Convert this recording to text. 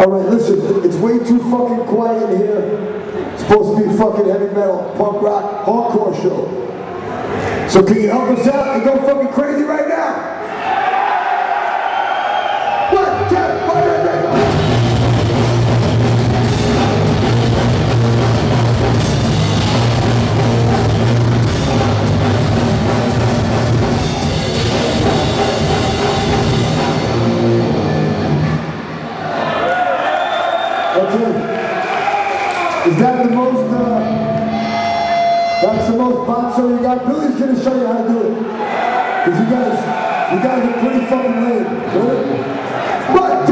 All right, listen, it's way too fucking quiet in here. It's supposed to be a fucking heavy metal, punk rock, hardcore show. So can you help us out and go fucking crazy right now? Is that the most, uh, that's the most boxer you got? Billy's gonna show you how to do it. Because you guys, you guys are pretty fucking lame. One, two,